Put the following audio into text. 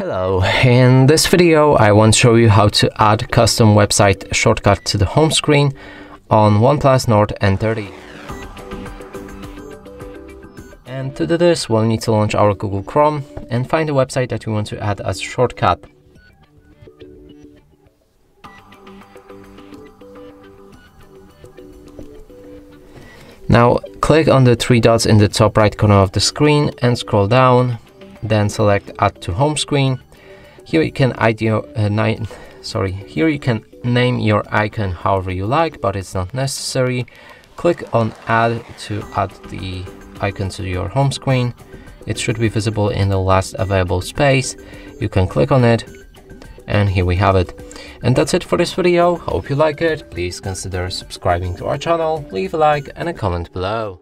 Hello, in this video I want to show you how to add custom website shortcut to the home screen on OnePlus Nord N30. And to do this we'll need to launch our Google Chrome and find the website that we want to add as shortcut. Now click on the three dots in the top right corner of the screen and scroll down then select add to home screen. Here you can uh, sorry here you can name your icon however you like but it's not necessary. Click on add to add the icon to your home screen. It should be visible in the last available space. You can click on it and here we have it. And that's it for this video. Hope you like it. Please consider subscribing to our channel. Leave a like and a comment below